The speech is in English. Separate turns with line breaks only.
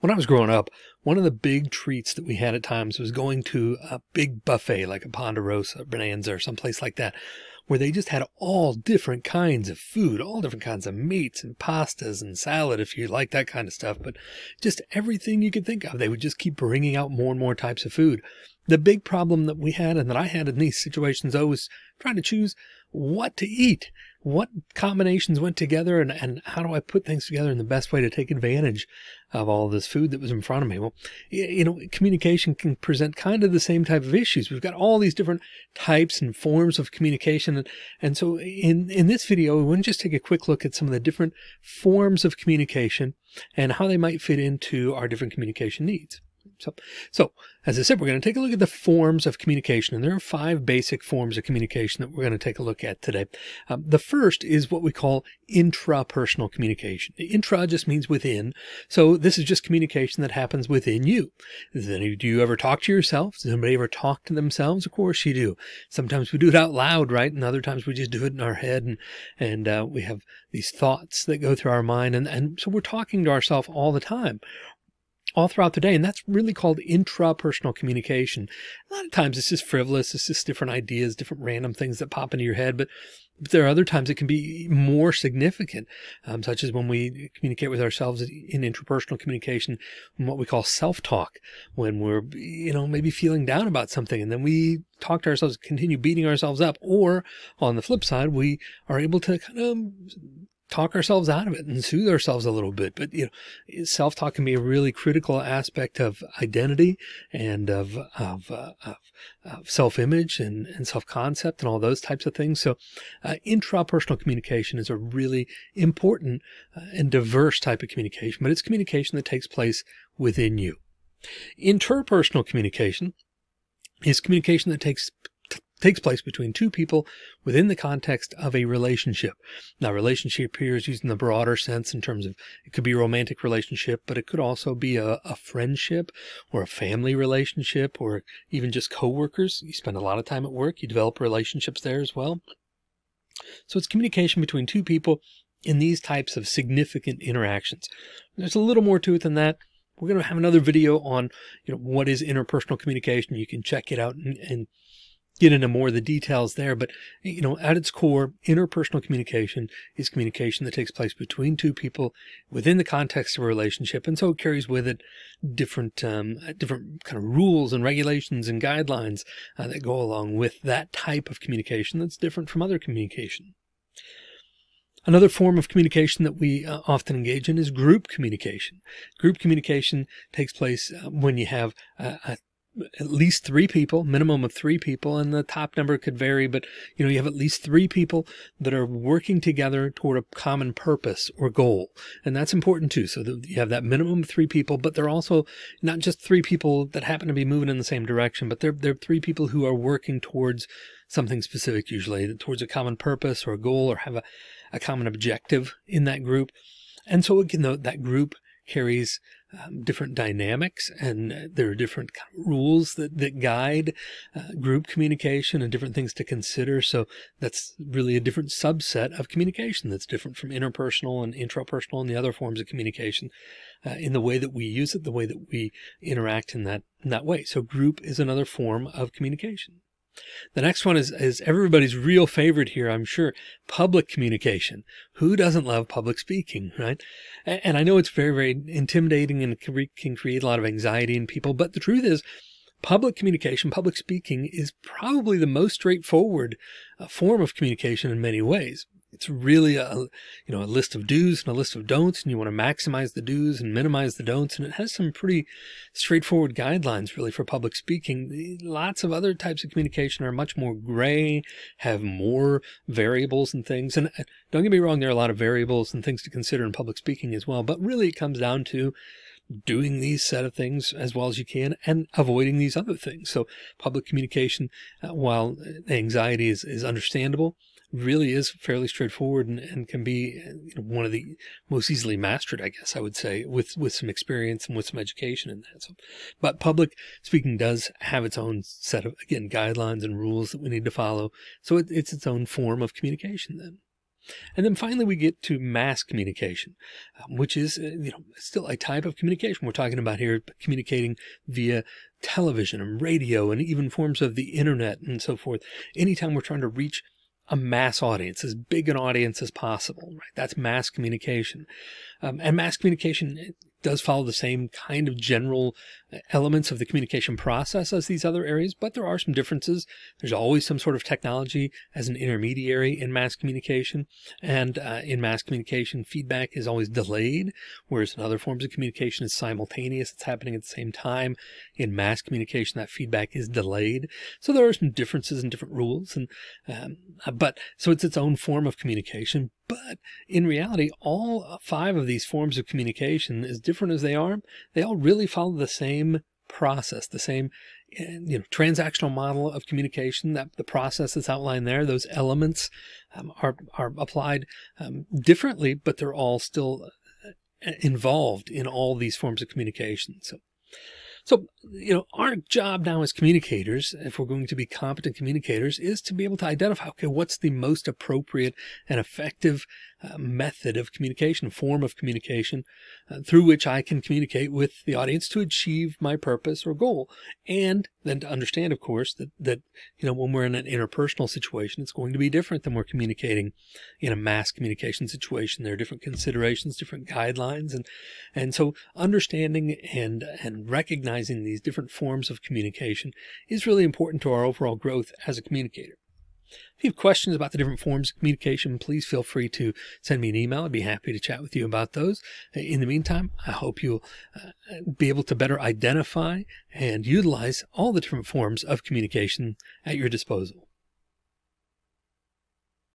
When I was growing up, one of the big treats that we had at times was going to a big buffet like a Ponderosa, Bonanza, or someplace like that, where they just had all different kinds of food, all different kinds of meats and pastas and salad, if you like that kind of stuff, but just everything you could think of. They would just keep bringing out more and more types of food. The big problem that we had and that I had in these situations, though, was trying to choose what to eat what combinations went together and, and how do I put things together in the best way to take advantage of all this food that was in front of me? Well, you know, communication can present kind of the same type of issues. We've got all these different types and forms of communication. And, and so in, in this video, we want to just take a quick look at some of the different forms of communication and how they might fit into our different communication needs. So, so as I said, we're going to take a look at the forms of communication, and there are five basic forms of communication that we're going to take a look at today. Um, the first is what we call intrapersonal communication. Intra just means within, so this is just communication that happens within you. Then, do you ever talk to yourself? Does anybody ever talk to themselves? Of course you do. Sometimes we do it out loud, right? And other times we just do it in our head, and and uh, we have these thoughts that go through our mind, and and so we're talking to ourselves all the time all throughout the day. And that's really called intrapersonal communication. A lot of times it's just frivolous. It's just different ideas, different random things that pop into your head. But, but there are other times it can be more significant, um, such as when we communicate with ourselves in intrapersonal communication, what we call self-talk, when we're, you know, maybe feeling down about something and then we talk to ourselves, continue beating ourselves up. Or on the flip side, we are able to kind of talk ourselves out of it and soothe ourselves a little bit. But, you know, self talk can be a really critical aspect of identity and of, of, uh, of, of self image and, and self concept and all those types of things. So, uh, intrapersonal communication is a really important uh, and diverse type of communication, but it's communication that takes place within you. Interpersonal communication is communication that takes takes place between two people within the context of a relationship. Now, relationship here is used in the broader sense in terms of it could be a romantic relationship, but it could also be a, a friendship or a family relationship or even just coworkers. You spend a lot of time at work, you develop relationships there as well. So it's communication between two people in these types of significant interactions. There's a little more to it than that. We're going to have another video on, you know, what is interpersonal communication. You can check it out and, and get into more of the details there. But, you know, at its core, interpersonal communication is communication that takes place between two people within the context of a relationship. And so it carries with it different, um, different kind of rules and regulations and guidelines uh, that go along with that type of communication that's different from other communication. Another form of communication that we uh, often engage in is group communication. Group communication takes place uh, when you have a, a at least three people, minimum of three people, and the top number could vary, but you know, you have at least three people that are working together toward a common purpose or goal. And that's important too. So you have that minimum of three people, but they're also not just three people that happen to be moving in the same direction, but they're, they're three people who are working towards something specific, usually towards a common purpose or a goal or have a, a common objective in that group. And so again, that group carries um, different dynamics and there are different rules that, that guide uh, group communication and different things to consider. So that's really a different subset of communication that's different from interpersonal and intrapersonal and the other forms of communication uh, in the way that we use it, the way that we interact in that, in that way. So group is another form of communication. The next one is, is everybody's real favorite here, I'm sure, public communication. Who doesn't love public speaking, right? And I know it's very, very intimidating and can create a lot of anxiety in people, but the truth is public communication, public speaking is probably the most straightforward uh, form of communication in many ways it's really a you know a list of do's and a list of don'ts and you want to maximize the do's and minimize the don'ts and it has some pretty straightforward guidelines really for public speaking lots of other types of communication are much more gray have more variables and things and uh, don't get me wrong there are a lot of variables and things to consider in public speaking as well but really it comes down to doing these set of things as well as you can and avoiding these other things. So public communication, uh, while anxiety is, is understandable, really is fairly straightforward and, and can be one of the most easily mastered, I guess I would say, with, with some experience and with some education in that. So, but public speaking does have its own set of, again, guidelines and rules that we need to follow. So it, it's its own form of communication then. And then finally, we get to mass communication, um, which is, uh, you know, still a type of communication. We're talking about here communicating via television and radio and even forms of the internet and so forth. Anytime we're trying to reach a mass audience, as big an audience as possible, right? That's mass communication. Um, and mass communication does follow the same kind of general uh, elements of the communication process as these other areas, but there are some differences. There's always some sort of technology as an intermediary in mass communication. And uh, in mass communication, feedback is always delayed, whereas in other forms of communication, it's simultaneous. It's happening at the same time. In mass communication, that feedback is delayed. So there are some differences and different rules. And, um, uh, but so it's its own form of communication, but in reality, all five of these forms of communication, as different as they are, they all really follow the same process, the same eh, you know, transactional model of communication that the process that's outlined there, those elements um, are, are applied um, differently, but they're all still uh, involved in all these forms of communication. So so, you know, our job now as communicators, if we're going to be competent communicators, is to be able to identify, okay, what's the most appropriate and effective uh, method of communication, form of communication uh, through which I can communicate with the audience to achieve my purpose or goal. And then to understand, of course, that, that, you know, when we're in an interpersonal situation, it's going to be different than we're communicating in a mass communication situation. There are different considerations, different guidelines. And, and so understanding and, and recognizing these different forms of communication is really important to our overall growth as a communicator. If you have questions about the different forms of communication, please feel free to send me an email. I'd be happy to chat with you about those. In the meantime, I hope you'll uh, be able to better identify and utilize all the different forms of communication at your disposal.